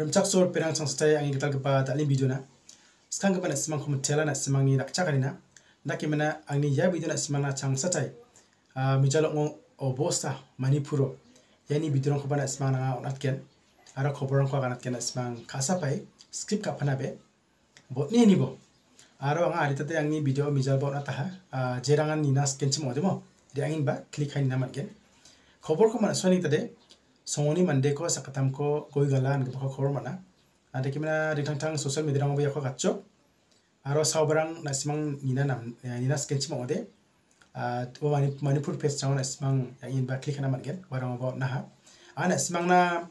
remchak sor perang sang stai angi ketal kepa dalim video na sekarang kepa na simang kum tela na simang ni nakcha karina ndaki mana angni ya video na simang na chang satai mijalo ngo obosta manipuro. Yani video kepa na simang na onat ken ara khoborang ko ganat ken na simang kasa pai script ka phana be bot ni ni bo. Aro anga ari tate angni video mijal bo na taha. Jerangan ninas kenchim odemo di angin ba klik hain namat ken khobor ko mana soni tade songoni mande ko sakatam ko goi galan ke khobor mana. Ada kimana di tang tang social media ngo ya ko gatcho. Aro saubarang na simang nina nam ninas kenchim ode. To mani manipur page chaw na simang angin ba klik namat ken warang bo na ha ana simang na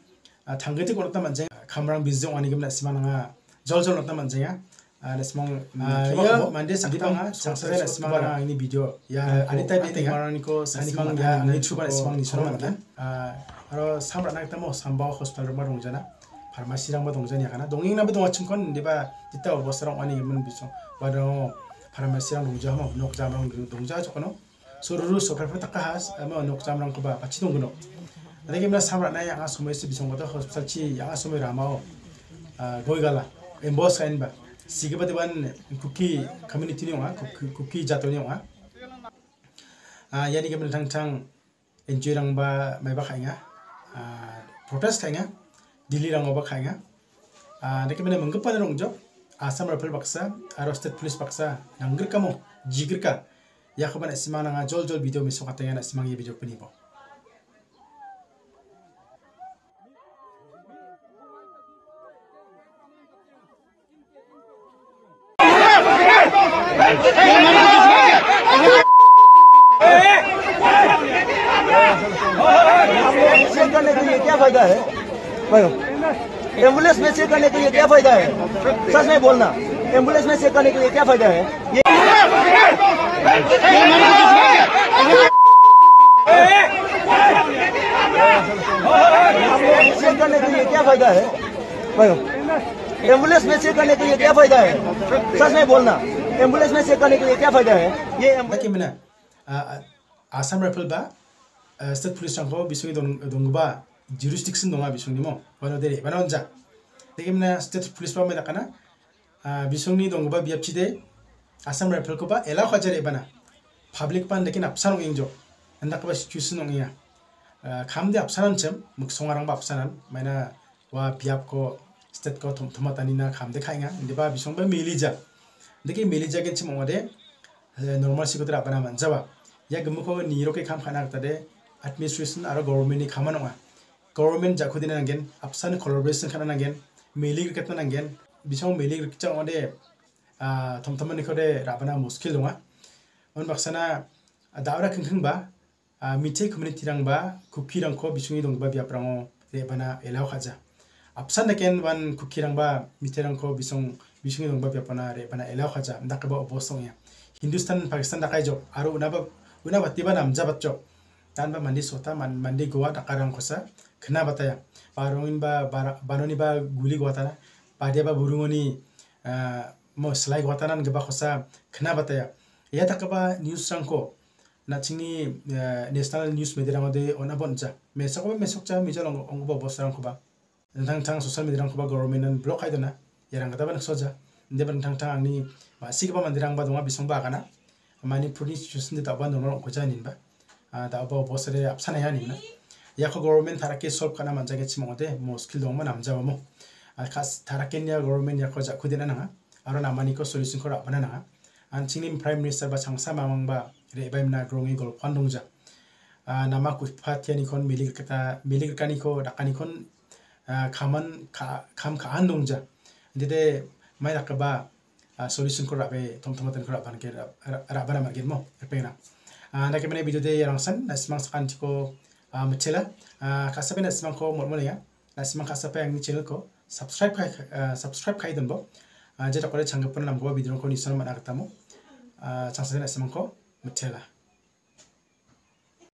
tanggeti ko ta manje kamrang bizong ani gimna simang na jol jol na ya ada semang ya mande sakitang sangsara na semang na ini video. Ya ani tai bete ga marani ko semang ya ni chuba na semang ni chona man aro samra na tamo samba hospital ma rongjana farmasi rang ba dongjani kana donging na ba dong achun kon diba ditta obosrang ani gemen biso. Wado farmasi rang dongja ma nok jam rang dongja chokono soruru sokar pa takahas ama nok jam rang ko ba pachi donggono adege mena samra na ya asomai se bisong ba hospital chi ya asomai ramao. Goigala embos kain ba sigaba deban kuki community ni wa kuki jato ni wa ah yani ke tang tang enjoy rang ba mai ba khainga. Ah protest khainga dili rang ba khainga. Deke mena menggepa rong job asam rifle baksa aro state police baksa nangger kamo jigir ka. Ya khabana simana nga jol jol video mi sokataya na simang ye video puni bo करने के लिए क्या फ़ायदा है एंबुलेंस में चेक करने के लिए क्या फ़ायदा है सच में बोलना एंबुलेंस में चेक करने के लिए क्या फ़ायदा है ये चेक करने के लिए क्या फ़ायदा है एंबुलेंस में चेक करने के लिए क्या फ़ायदा है? सच में बोलना। एम्बुलेंस में चेक करने के लिए क्या फायदा है ये dake mena asam rifle ba state police rangko bisungi dongba jurisdiction donga bisungni mo wano dere wano onja dake mena state police ba meda kana bisungni dongba biapchi de asam rifle ko ba ela khajare bana public pan dekin apsan ong ingjo anda ko ba situation ong ya kamde apsanan chem muksongarang ba apsanan maina wa biap ko state ko thomatani na kamde khainga ndiba bisong ba milija dake milija देखि मिलिजगे छ मोदे नर्मल सिकुत्र आपना मानजाबा या गमखो निरोके खाम खाना तदे एडमिनिस्ट्रेशन आरो गभर्नमेन्टनि खामा नङा गभर्नमेन्ट जाखुदिन नांगेन आपसान कोलाबरेसन खाना नांगेन मेलि क्रिकेट नांगेन बिसाव मेलि क्रिकेट आवदे थमथमनि खदे राबना मुस्किल दङा अन बक्सना दावरा खिंखिंबा मिथे कम्युनिटी रंबा कुकि रंखो बिसुङि दंबा बियाप्रांगो रेबाना एलाव खाजा आपसान नकेन वान कुकि रंबा मिथे रंखो बिसुङ বিশ্বনি রংবা বেপনা রে বানা এলাও খাজা দাকে বা অবস্থ ইয়া হিন্দুস্তান পাকিস্তান ডাকাই যোগ আর উনাবা উনা বাতি বা নামজা বাচ্চ তান বা মান্ডি সোতা মান মান্ডি গোয়া ডাকা রং খসা খেনা বাতায়া বারঙিন বা বানি বা গুলি গোয়াতা না পাদিয়া বা বুরুঙনি ম সেলাই গোয়াতা না গেবা খসা খেনা বাতায়া ইয়া থাকে বা নিউজ সংখ না চিনি নেশনাল নিউজ মিডিয়ার মধ্যে অনা বঞ্চা মেসক মেসক চা মিজল অঙ্গ অঙ্গ অবস্থা রংখবা নথাং থাং সোশ্যাল মিডিয়ার রংখবা গভর্নমেন্ট ব্লক খাইদ না haidona yarang kata ba naksoja ndeban tang tang angni masih ba mandirang ba donga bisong ba kana mani purni situation de taba normal ko janin ba da ba bosere apsana ya ni na ya ko government tarake solve kana manja ge chimo de mo skill dong ma namja mo khas tarake nya government ya ko ja khudina na aro na mani ko solution ko ra bana na an chingnim prime minister ba changsa mamang ba re ba na growing gol pandong ja nama ku phatiani kon milik kata milik kani ko dakani kon khaman kham dede mai dakaba solution ko rabe tom tom tan ko raban ke rabana margin mo pena anda ke mene video de yang san na simang sakan ko mechela. Kasape na simang ko mol mol ya. Na simang kasape yang channel ko subscribe kai subscribe kai don bo. Jeta kore changgapon nam ko video ko ni son mana katamo changsa na simang ko mechela